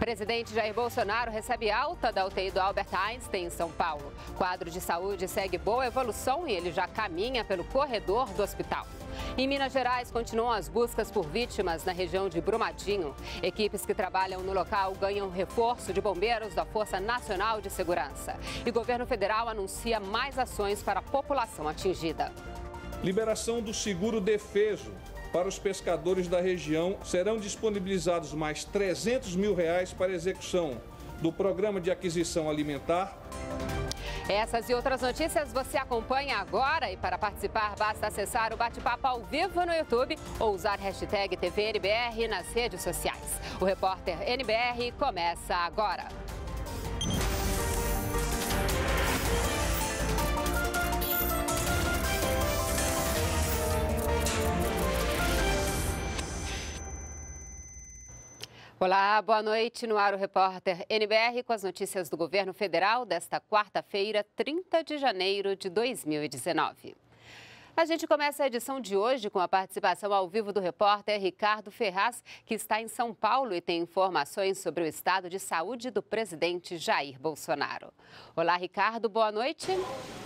Presidente Jair Bolsonaro recebe alta da UTI do Albert Einstein em São Paulo. Quadro de saúde segue boa evolução e ele já caminha pelo corredor do hospital. Em Minas Gerais, continuam as buscas por vítimas na região de Brumadinho. Equipes que trabalham no local ganham reforço de bombeiros da Força Nacional de Segurança. E governo federal anuncia mais ações para a população atingida. Liberação do seguro defeso para os pescadores da região serão disponibilizados mais 300 mil reais para execução do programa de aquisição alimentar. Essas e outras notícias você acompanha agora e para participar basta acessar o bate-papo ao vivo no YouTube ou usar hashtag TVNBR nas redes sociais. O repórter NBR começa agora. Olá, boa noite. No ar o repórter NBR com as notícias do governo federal desta quarta-feira, 30 de janeiro de 2019. A gente começa a edição de hoje com a participação ao vivo do repórter Ricardo Ferraz, que está em São Paulo e tem informações sobre o estado de saúde do presidente Jair Bolsonaro. Olá, Ricardo, boa noite. Boa noite,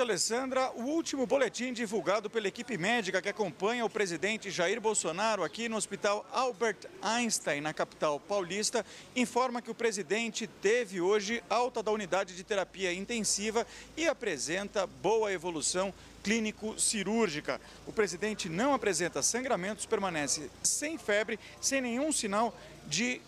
Alessandra. O último boletim divulgado pela equipe médica que acompanha o presidente Jair Bolsonaro aqui no Hospital Albert Einstein, na capital paulista, informa que o presidente teve hoje alta da unidade de terapia intensiva e apresenta boa evolução clínico-cirúrgica. O presidente não apresenta sangramentos, permanece sem febre, sem nenhum sinal de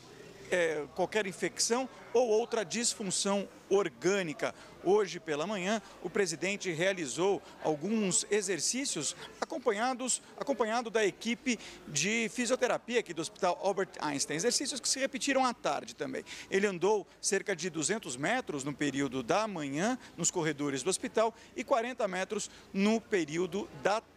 é, qualquer infecção ou outra disfunção orgânica. Hoje pela manhã, o presidente realizou alguns exercícios acompanhados, acompanhado da equipe de fisioterapia aqui do Hospital Albert Einstein. Exercícios que se repetiram à tarde também. Ele andou cerca de 200 metros no período da manhã, nos corredores do hospital, e 40 metros no período da tarde.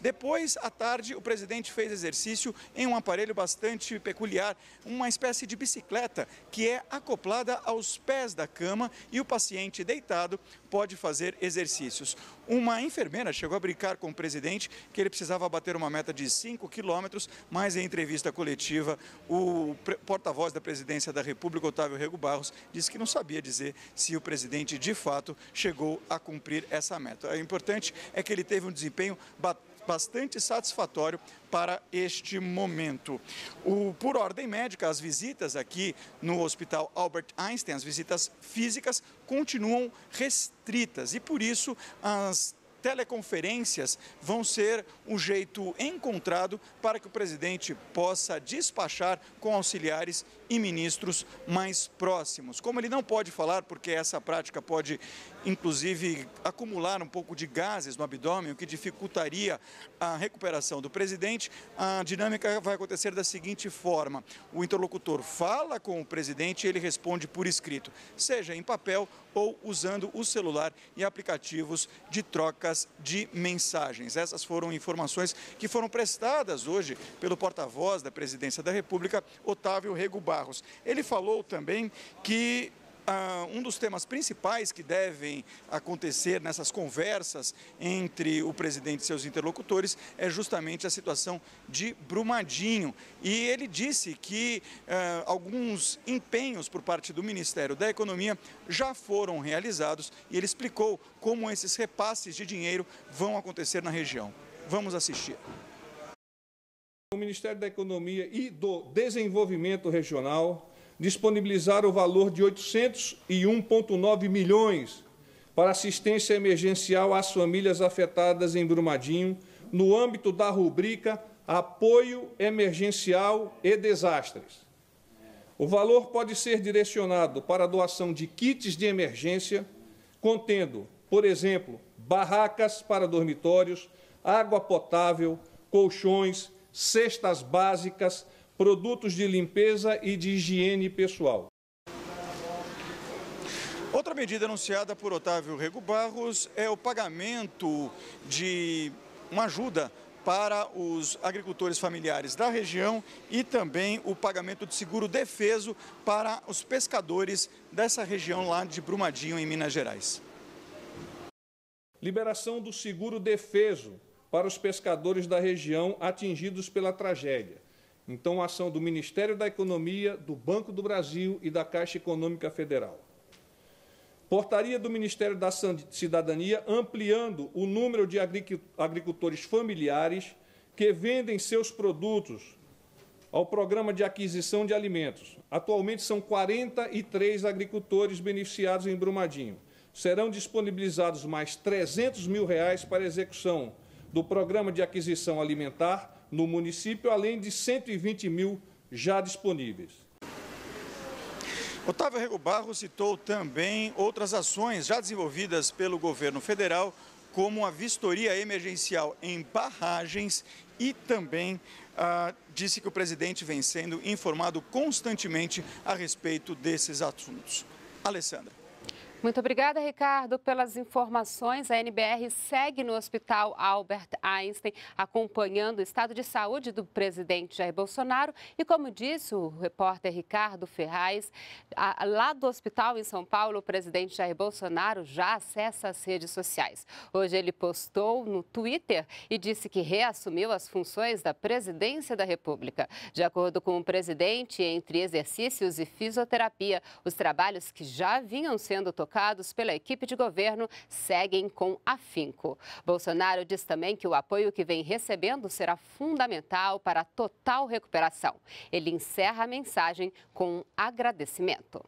Depois, à tarde, o presidente fez exercício em um aparelho bastante peculiar, uma espécie de bicicleta que é acoplada aos pés da cama e o paciente deitado pode fazer exercícios. Uma enfermeira chegou a brincar com o presidente que ele precisava bater uma meta de 5 quilômetros, mas em entrevista coletiva, o porta-voz da presidência da República, Otávio Rego Barros, disse que não sabia dizer se o presidente de fato chegou a cumprir essa meta. O importante é que ele teve um desempenho bastante satisfatório para este momento. O, por ordem médica, as visitas aqui no Hospital Albert Einstein, as visitas físicas, continuam restritas e por isso as teleconferências vão ser um jeito encontrado para que o presidente possa despachar com auxiliares e ministros mais próximos. Como ele não pode falar, porque essa prática pode, inclusive, acumular um pouco de gases no abdômen, o que dificultaria a recuperação do presidente, a dinâmica vai acontecer da seguinte forma: o interlocutor fala com o presidente e ele responde por escrito, seja em papel ou usando o celular e aplicativos de trocas de mensagens. Essas foram informações que foram prestadas hoje pelo porta-voz da Presidência da República, Otávio Rego Barros. Ele falou também que ah, um dos temas principais que devem acontecer nessas conversas entre o presidente e seus interlocutores é justamente a situação de Brumadinho. E ele disse que ah, alguns empenhos por parte do Ministério da Economia já foram realizados e ele explicou como esses repasses de dinheiro vão acontecer na região. Vamos assistir. Ministério da Economia e do Desenvolvimento Regional disponibilizar o valor de 801,9 milhões para assistência emergencial às famílias afetadas em Brumadinho, no âmbito da rubrica Apoio Emergencial e Desastres. O valor pode ser direcionado para a doação de kits de emergência, contendo, por exemplo, barracas para dormitórios, água potável, colchões, cestas básicas, produtos de limpeza e de higiene pessoal. Outra medida anunciada por Otávio Rego Barros é o pagamento de uma ajuda para os agricultores familiares da região e também o pagamento de seguro defeso para os pescadores dessa região lá de Brumadinho, em Minas Gerais. Liberação do seguro defeso para os pescadores da região atingidos pela tragédia. Então, ação do Ministério da Economia, do Banco do Brasil e da Caixa Econômica Federal. Portaria do Ministério da Cidadania ampliando o número de agricultores familiares que vendem seus produtos ao programa de aquisição de alimentos. Atualmente são 43 agricultores beneficiados em Brumadinho. Serão disponibilizados mais 300 mil reais para execução do programa de aquisição alimentar no município, além de 120 mil já disponíveis. Otávio Rego Barro citou também outras ações já desenvolvidas pelo governo federal, como a vistoria emergencial em barragens e também ah, disse que o presidente vem sendo informado constantemente a respeito desses assuntos. Alessandra. Muito obrigada, Ricardo, pelas informações. A NBR segue no Hospital Albert Einstein, acompanhando o estado de saúde do presidente Jair Bolsonaro. E, como disse o repórter Ricardo Ferraz, lá do hospital em São Paulo, o presidente Jair Bolsonaro já acessa as redes sociais. Hoje ele postou no Twitter e disse que reassumiu as funções da presidência da República. De acordo com o presidente, entre exercícios e fisioterapia, os trabalhos que já vinham sendo tocados pela equipe de governo seguem com afinco. Bolsonaro diz também que o apoio que vem recebendo será fundamental para a total recuperação. Ele encerra a mensagem com um agradecimento.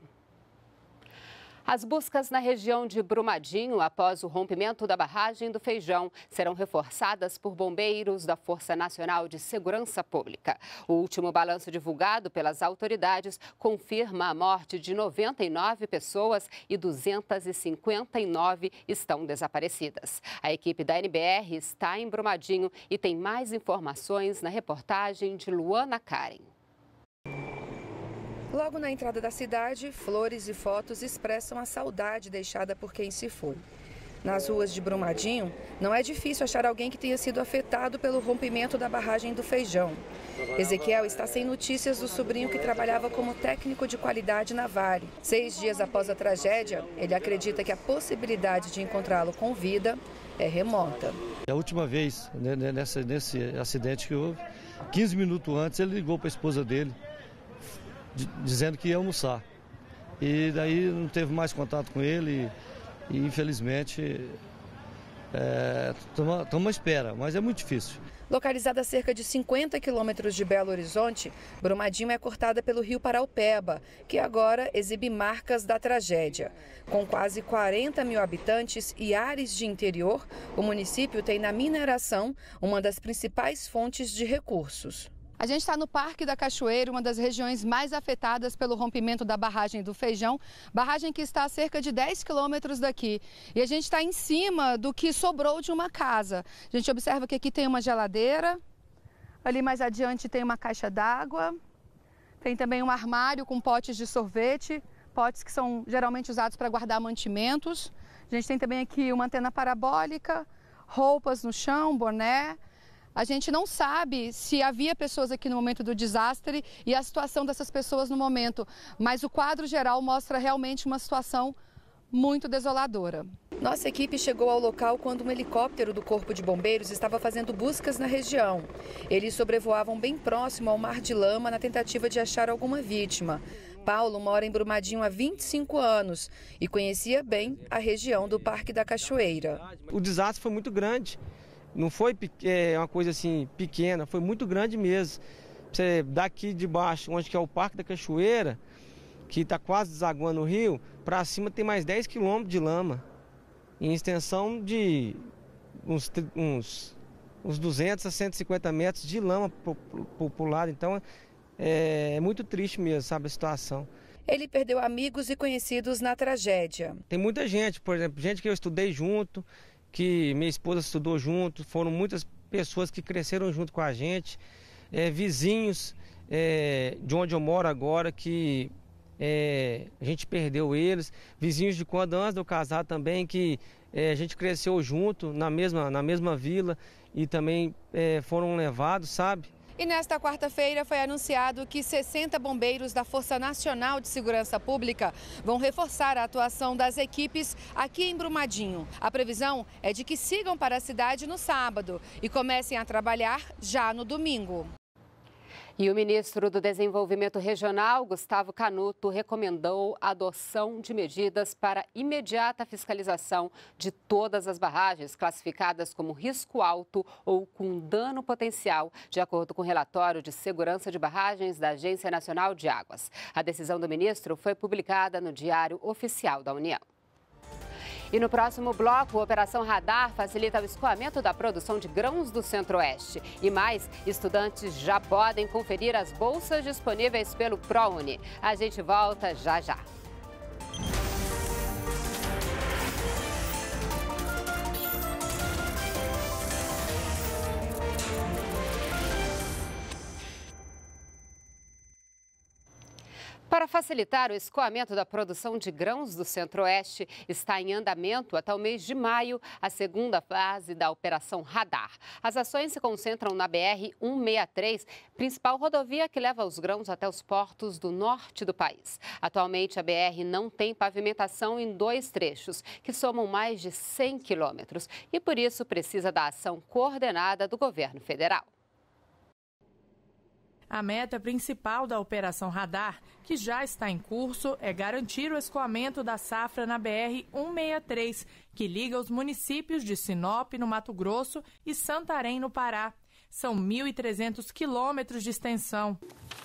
As buscas na região de Brumadinho, após o rompimento da barragem do Feijão, serão reforçadas por bombeiros da Força Nacional de Segurança Pública. O último balanço divulgado pelas autoridades confirma a morte de 99 pessoas e 259 estão desaparecidas. A equipe da NBR está em Brumadinho e tem mais informações na reportagem de Luana Karen. Logo na entrada da cidade, flores e fotos expressam a saudade deixada por quem se foi. Nas ruas de Brumadinho, não é difícil achar alguém que tenha sido afetado pelo rompimento da barragem do Feijão. Ezequiel está sem notícias do sobrinho que trabalhava como técnico de qualidade na Vale. Seis dias após a tragédia, ele acredita que a possibilidade de encontrá-lo com vida é remota. A última vez, né, né, nessa, nesse acidente que houve, 15 minutos antes, ele ligou para a esposa dele dizendo que ia almoçar. E daí não teve mais contato com ele e, e infelizmente estamos é, à espera, mas é muito difícil. Localizada a cerca de 50 quilômetros de Belo Horizonte, Brumadinho é cortada pelo rio Paraupeba, que agora exibe marcas da tragédia. Com quase 40 mil habitantes e áreas de interior, o município tem na mineração uma das principais fontes de recursos. A gente está no Parque da Cachoeira, uma das regiões mais afetadas pelo rompimento da barragem do Feijão, barragem que está a cerca de 10 quilômetros daqui. E a gente está em cima do que sobrou de uma casa. A gente observa que aqui tem uma geladeira, ali mais adiante tem uma caixa d'água, tem também um armário com potes de sorvete, potes que são geralmente usados para guardar mantimentos. A gente tem também aqui uma antena parabólica, roupas no chão, boné. A gente não sabe se havia pessoas aqui no momento do desastre e a situação dessas pessoas no momento, mas o quadro geral mostra realmente uma situação muito desoladora. Nossa equipe chegou ao local quando um helicóptero do Corpo de Bombeiros estava fazendo buscas na região. Eles sobrevoavam bem próximo ao mar de lama na tentativa de achar alguma vítima. Paulo mora em Brumadinho há 25 anos e conhecia bem a região do Parque da Cachoeira. O desastre foi muito grande. Não foi é, uma coisa assim pequena, foi muito grande mesmo. Você daqui de baixo, onde que é o Parque da Cachoeira, que está quase desaguando o rio, para cima tem mais 10 quilômetros de lama. Em extensão de uns, uns, uns 200 a 150 metros de lama lado. Então é, é muito triste mesmo, sabe, a situação. Ele perdeu amigos e conhecidos na tragédia. Tem muita gente, por exemplo, gente que eu estudei junto, que minha esposa estudou junto, foram muitas pessoas que cresceram junto com a gente, é, vizinhos é, de onde eu moro agora que é, a gente perdeu eles, vizinhos de quando antes de eu casar também, que é, a gente cresceu junto na mesma, na mesma vila e também é, foram levados, sabe? E nesta quarta-feira foi anunciado que 60 bombeiros da Força Nacional de Segurança Pública vão reforçar a atuação das equipes aqui em Brumadinho. A previsão é de que sigam para a cidade no sábado e comecem a trabalhar já no domingo. E o ministro do Desenvolvimento Regional, Gustavo Canuto, recomendou a adoção de medidas para imediata fiscalização de todas as barragens classificadas como risco alto ou com dano potencial, de acordo com o relatório de segurança de barragens da Agência Nacional de Águas. A decisão do ministro foi publicada no Diário Oficial da União. E no próximo bloco, Operação Radar facilita o escoamento da produção de grãos do Centro-Oeste. E mais, estudantes já podem conferir as bolsas disponíveis pelo ProUni. A gente volta já já. Para facilitar o escoamento da produção de grãos do Centro-Oeste, está em andamento até o mês de maio a segunda fase da Operação Radar. As ações se concentram na BR-163, principal rodovia que leva os grãos até os portos do norte do país. Atualmente, a BR não tem pavimentação em dois trechos, que somam mais de 100 quilômetros, e por isso precisa da ação coordenada do governo federal. A meta principal da Operação Radar, que já está em curso, é garantir o escoamento da safra na BR-163, que liga os municípios de Sinop, no Mato Grosso, e Santarém, no Pará. São 1.300 quilômetros de extensão.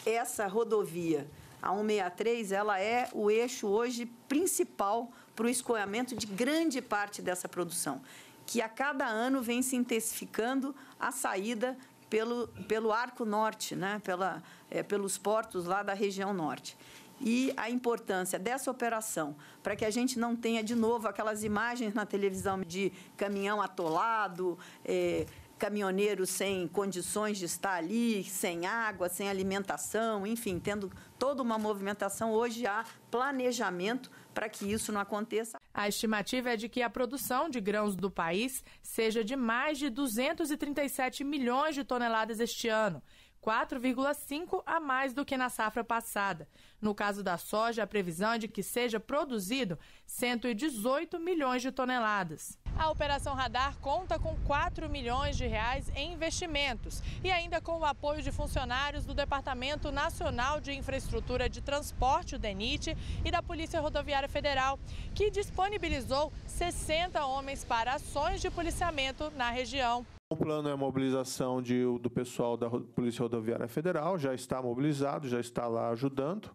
Essa rodovia, a 163, ela é o eixo hoje principal para o escoamento de grande parte dessa produção, que a cada ano vem se intensificando a saída pelo, pelo arco norte, né? Pela, é, pelos portos lá da região norte. E a importância dessa operação para que a gente não tenha de novo aquelas imagens na televisão de caminhão atolado, é, caminhoneiros sem condições de estar ali, sem água, sem alimentação, enfim, tendo toda uma movimentação. Hoje há planejamento para que isso não aconteça. A estimativa é de que a produção de grãos do país seja de mais de 237 milhões de toneladas este ano. 4,5 a mais do que na safra passada. No caso da soja, a previsão é de que seja produzido 118 milhões de toneladas. A Operação Radar conta com 4 milhões de reais em investimentos e ainda com o apoio de funcionários do Departamento Nacional de Infraestrutura de Transporte, o DENIT, e da Polícia Rodoviária Federal, que disponibilizou 60 homens para ações de policiamento na região. O plano é a mobilização de, do pessoal da Polícia Rodoviária Federal, já está mobilizado, já está lá ajudando,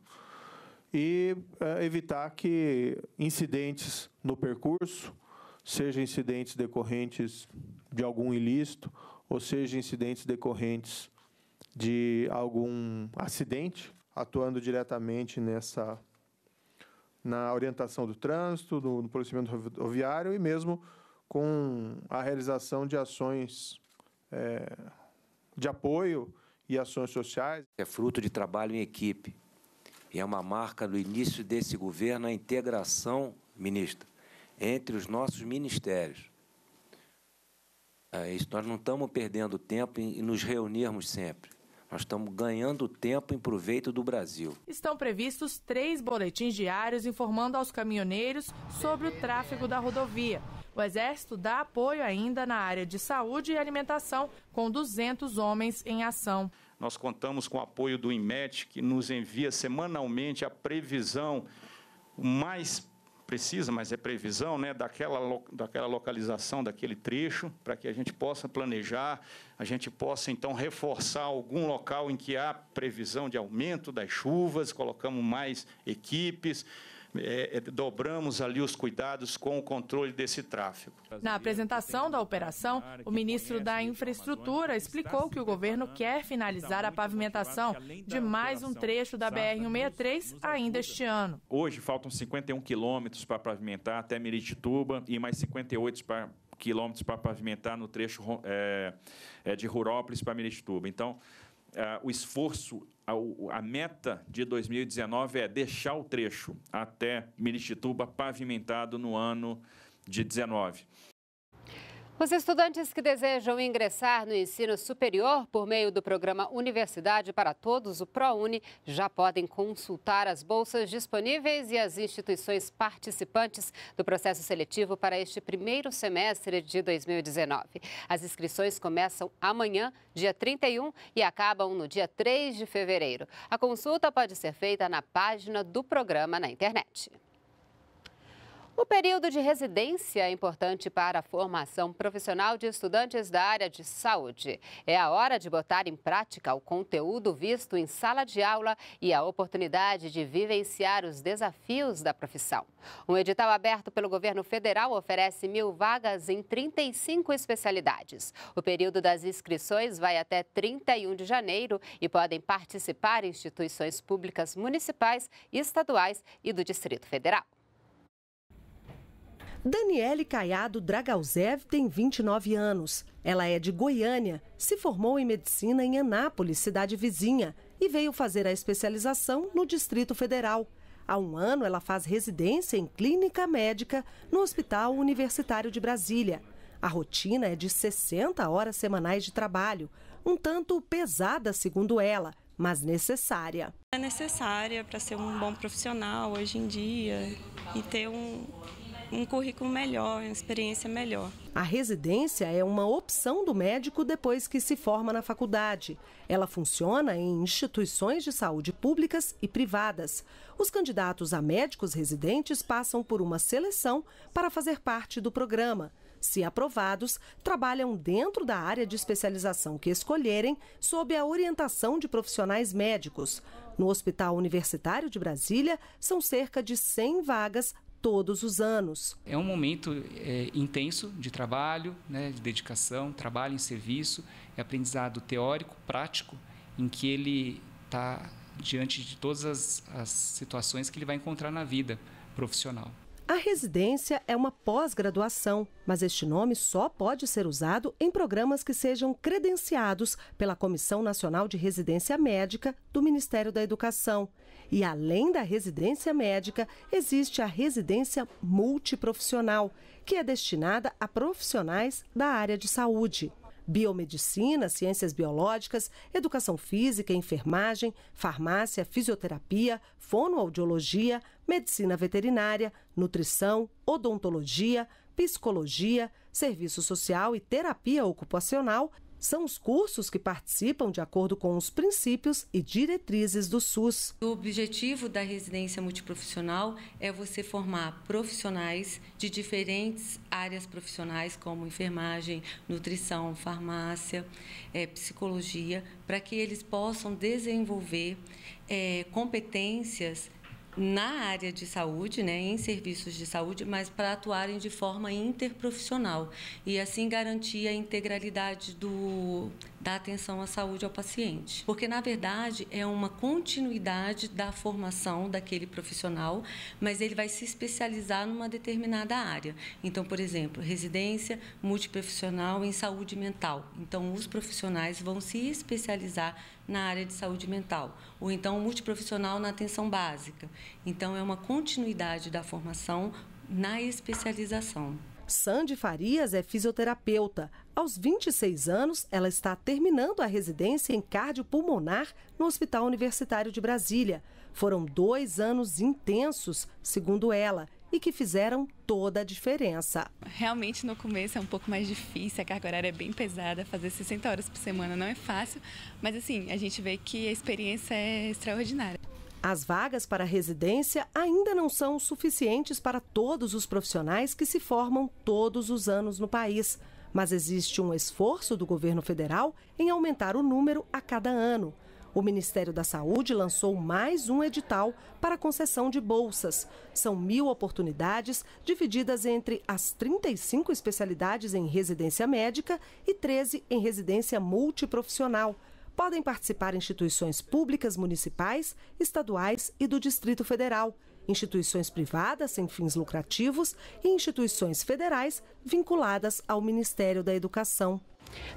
e é, evitar que incidentes no percurso seja incidentes decorrentes de algum ilícito, ou seja incidentes decorrentes de algum acidente, atuando diretamente nessa na orientação do trânsito, no, no policiamento rodoviário e mesmo com a realização de ações é, de apoio e ações sociais. É fruto de trabalho em equipe. E é uma marca do início desse governo a integração, ministra, entre os nossos ministérios. É isso, nós não estamos perdendo tempo em, em nos reunirmos sempre. Nós estamos ganhando tempo em proveito do Brasil. Estão previstos três boletins diários informando aos caminhoneiros sobre o tráfego da rodovia. O Exército dá apoio ainda na área de saúde e alimentação, com 200 homens em ação. Nós contamos com o apoio do IMET, que nos envia semanalmente a previsão mais precisa, mas é previsão, né, daquela, daquela localização, daquele trecho, para que a gente possa planejar, a gente possa então reforçar algum local em que há previsão de aumento das chuvas, colocamos mais equipes, é, é, dobramos ali os cuidados com o controle desse tráfego. Na apresentação da operação, o ministro da Infraestrutura explicou que o governo quer finalizar a pavimentação de mais um trecho da BR-163 ainda este ano. Hoje faltam 51 quilômetros para pavimentar até Meritituba e mais 58 para quilômetros para pavimentar no trecho é, de Rurópolis para Meritituba. Então, o esforço, a, a, meta de 2019 é deixar o trecho até Miritituba pavimentado no ano de 19. Os estudantes que desejam ingressar no ensino superior por meio do programa Universidade para Todos, o ProUni, já podem consultar as bolsas disponíveis e as instituições participantes do processo seletivo para este primeiro semestre de 2019. As inscrições começam amanhã, dia 31, e acabam no dia 3 de fevereiro. A consulta pode ser feita na página do programa na internet. O período de residência é importante para a formação profissional de estudantes da área de saúde. É a hora de botar em prática o conteúdo visto em sala de aula e a oportunidade de vivenciar os desafios da profissão. Um edital aberto pelo governo federal oferece mil vagas em 35 especialidades. O período das inscrições vai até 31 de janeiro e podem participar instituições públicas municipais, estaduais e do Distrito Federal. Daniele Caiado Dragalzev tem 29 anos. Ela é de Goiânia, se formou em medicina em Anápolis, cidade vizinha, e veio fazer a especialização no Distrito Federal. Há um ano, ela faz residência em clínica médica no Hospital Universitário de Brasília. A rotina é de 60 horas semanais de trabalho, um tanto pesada, segundo ela, mas necessária. É necessária para ser um bom profissional hoje em dia e ter um, um currículo melhor, uma experiência melhor. A residência é uma opção do médico depois que se forma na faculdade. Ela funciona em instituições de saúde públicas e privadas. Os candidatos a médicos residentes passam por uma seleção para fazer parte do programa. Se aprovados, trabalham dentro da área de especialização que escolherem, sob a orientação de profissionais médicos. No Hospital Universitário de Brasília, são cerca de 100 vagas todos os anos. É um momento é, intenso de trabalho, né, de dedicação, trabalho em serviço, é aprendizado teórico, prático, em que ele está diante de todas as, as situações que ele vai encontrar na vida profissional. A residência é uma pós-graduação, mas este nome só pode ser usado em programas que sejam credenciados pela Comissão Nacional de Residência Médica do Ministério da Educação. E além da residência médica, existe a residência multiprofissional, que é destinada a profissionais da área de saúde biomedicina, ciências biológicas, educação física, enfermagem, farmácia, fisioterapia, fonoaudiologia, medicina veterinária, nutrição, odontologia, psicologia, serviço social e terapia ocupacional são os cursos que participam de acordo com os princípios e diretrizes do SUS. O objetivo da residência multiprofissional é você formar profissionais de diferentes áreas profissionais, como enfermagem, nutrição, farmácia, é, psicologia, para que eles possam desenvolver é, competências na área de saúde, né, em serviços de saúde, mas para atuarem de forma interprofissional e assim garantir a integralidade do, da atenção à saúde ao paciente. Porque, na verdade, é uma continuidade da formação daquele profissional, mas ele vai se especializar numa determinada área. Então, por exemplo, residência multiprofissional em saúde mental. Então, os profissionais vão se especializar na área de saúde mental, ou então multiprofissional na atenção básica. Então, é uma continuidade da formação na especialização. Sandy Farias é fisioterapeuta. Aos 26 anos, ela está terminando a residência em cardiopulmonar no Hospital Universitário de Brasília. Foram dois anos intensos, segundo ela, e que fizeram toda a diferença. Realmente no começo é um pouco mais difícil, a carga horária é bem pesada, fazer 60 horas por semana não é fácil, mas assim, a gente vê que a experiência é extraordinária. As vagas para residência ainda não são suficientes para todos os profissionais que se formam todos os anos no país, mas existe um esforço do governo federal em aumentar o número a cada ano. O Ministério da Saúde lançou mais um edital para concessão de bolsas. São mil oportunidades divididas entre as 35 especialidades em residência médica e 13 em residência multiprofissional. Podem participar instituições públicas municipais, estaduais e do Distrito Federal, instituições privadas sem fins lucrativos e instituições federais vinculadas ao Ministério da Educação.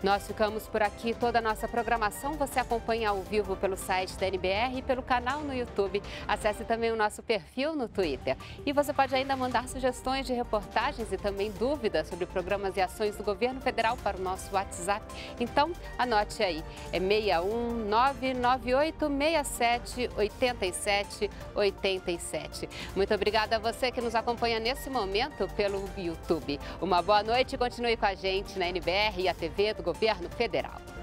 Nós ficamos por aqui. Toda a nossa programação você acompanha ao vivo pelo site da NBR e pelo canal no YouTube. Acesse também o nosso perfil no Twitter. E você pode ainda mandar sugestões de reportagens e também dúvidas sobre programas e ações do governo federal para o nosso WhatsApp. Então, anote aí. É 61 998 67 87 87. Muito obrigada a você que nos acompanha nesse momento pelo YouTube. Uma boa noite continue com a gente na NBR e a TV do Governo Federal.